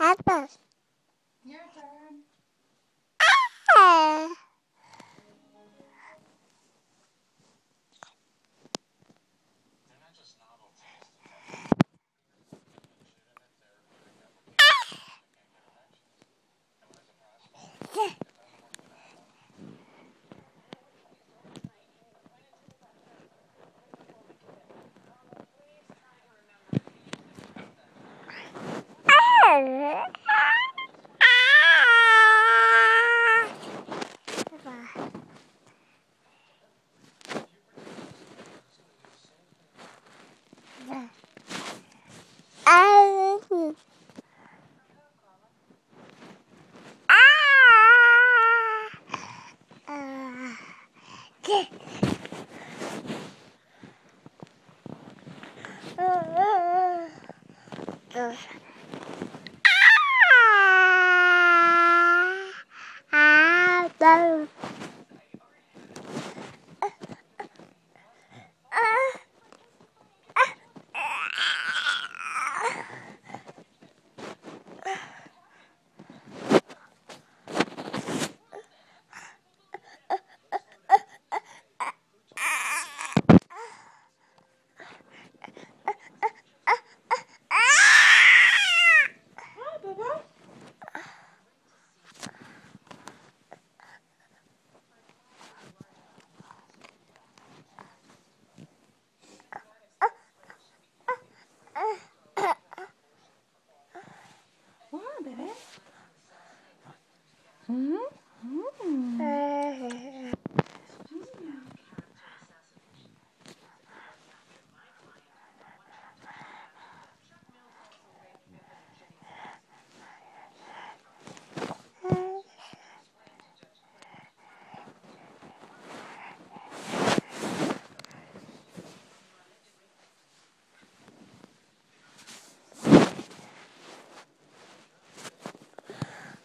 Apple. Ah! Ah! Hmm? Hmm.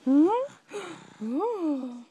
Hmm? Ooh.